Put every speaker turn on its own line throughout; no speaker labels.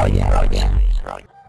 rolling, rolling, rolling.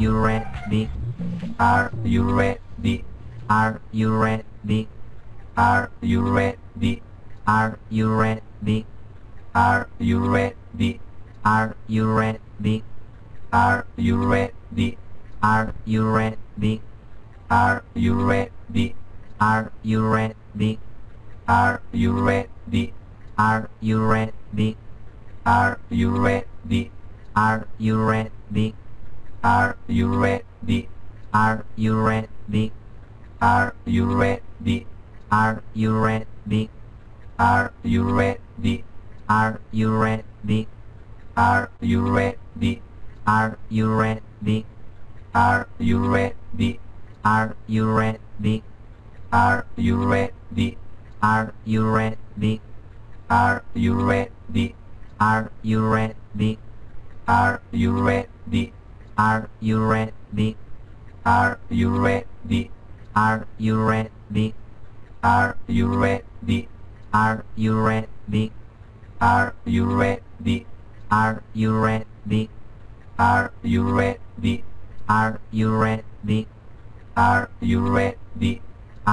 you ran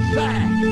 Back.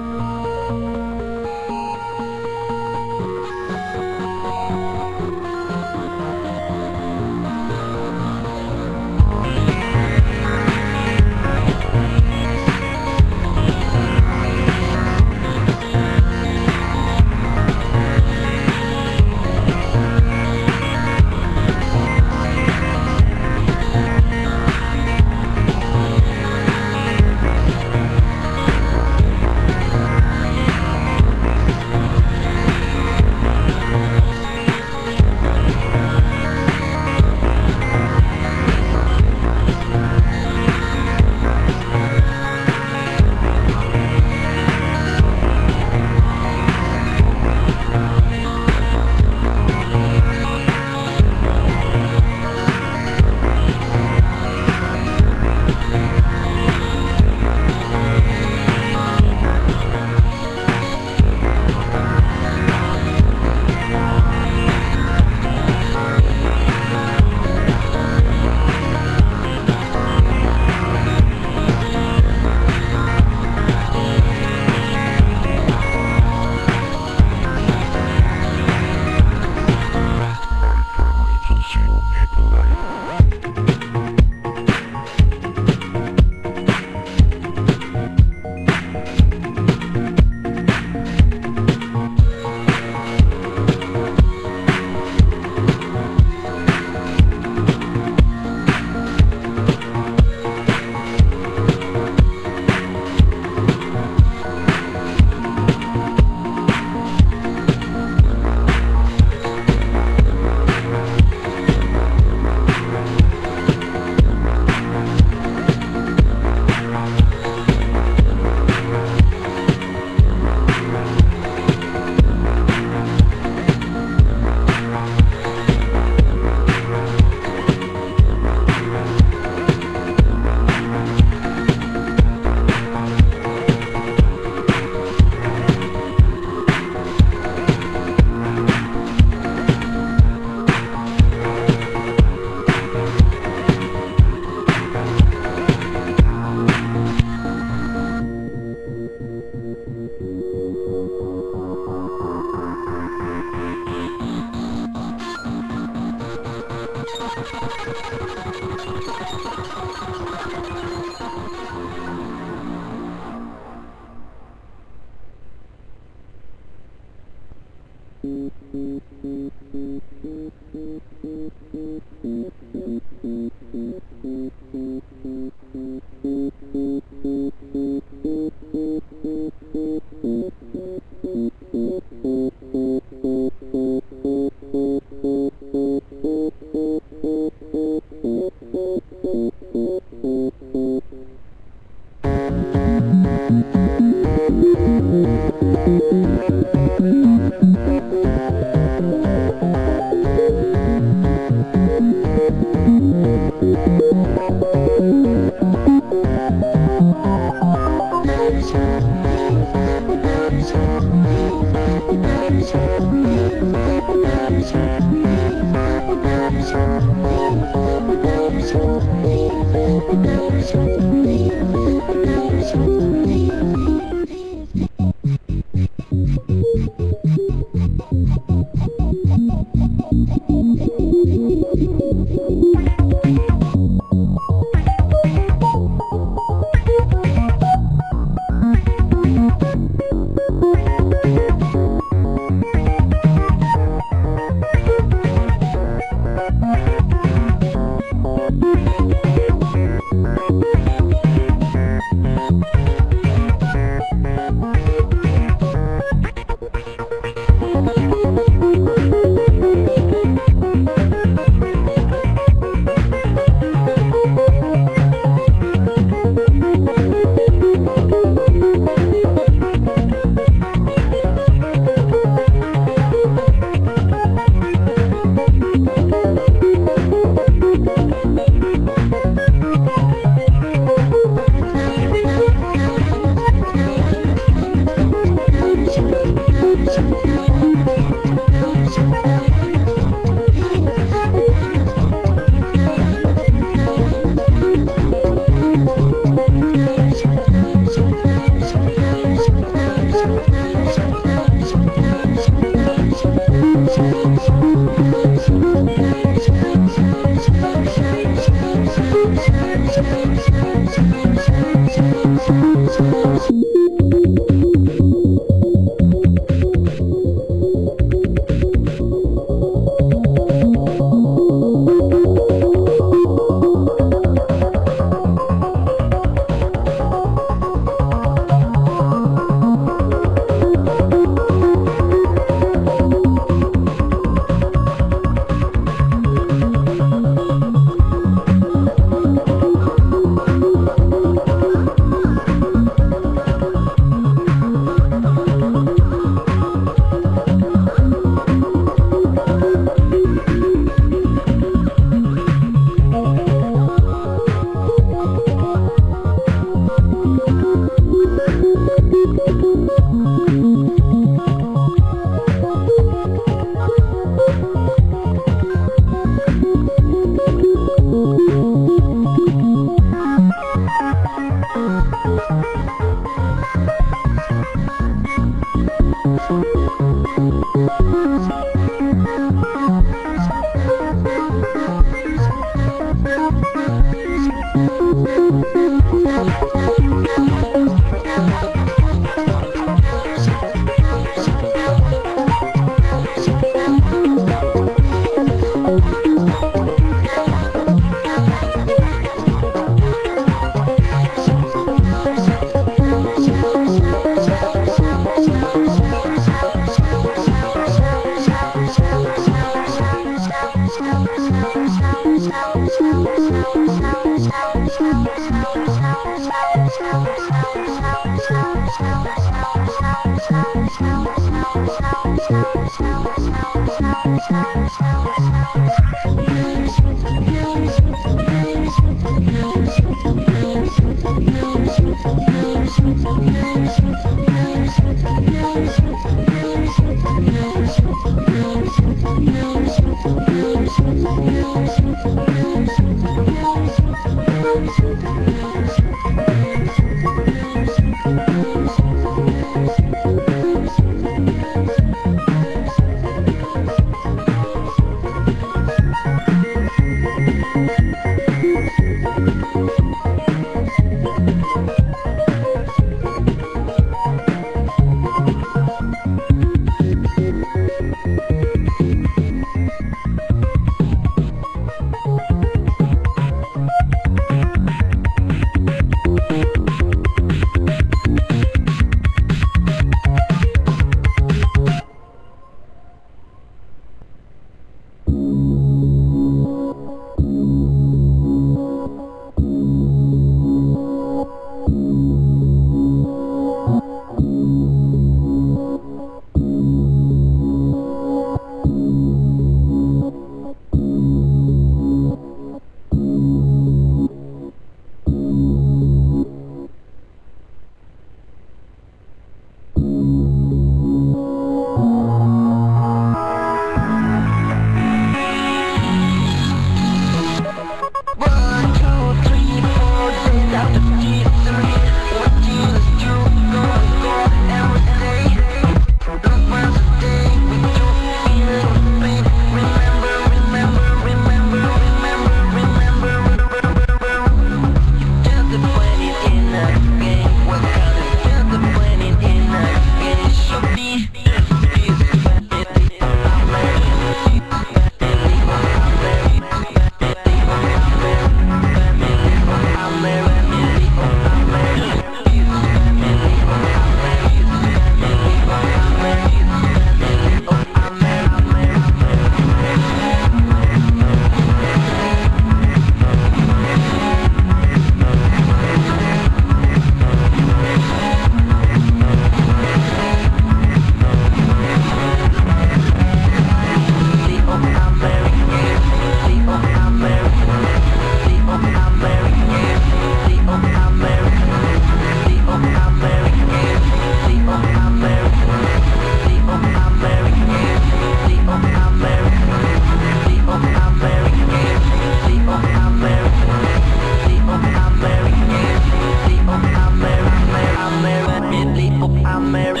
I'm married,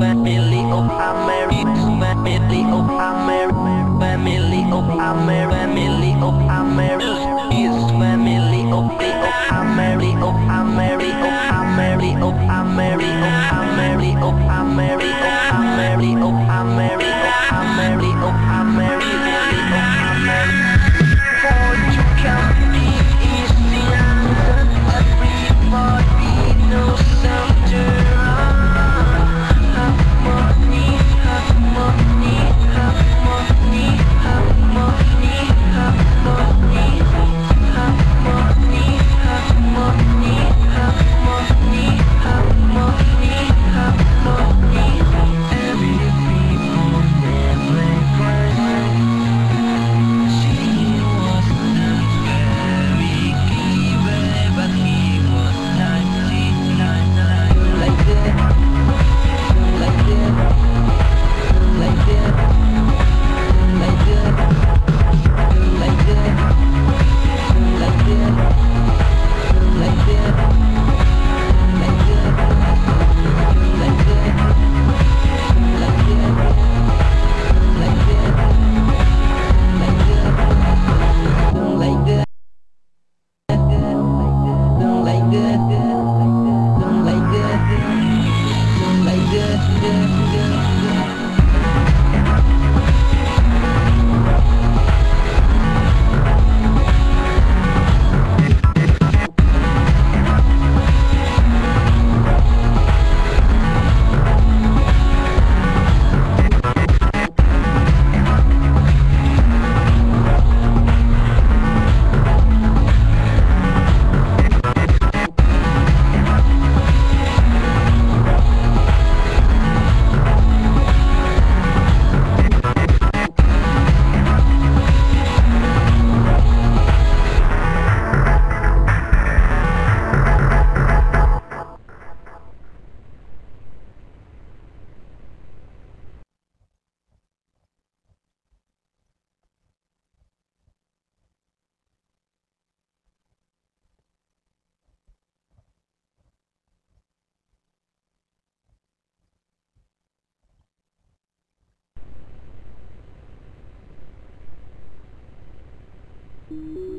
family of I'm married, family of I'm married, family of I'm married. Are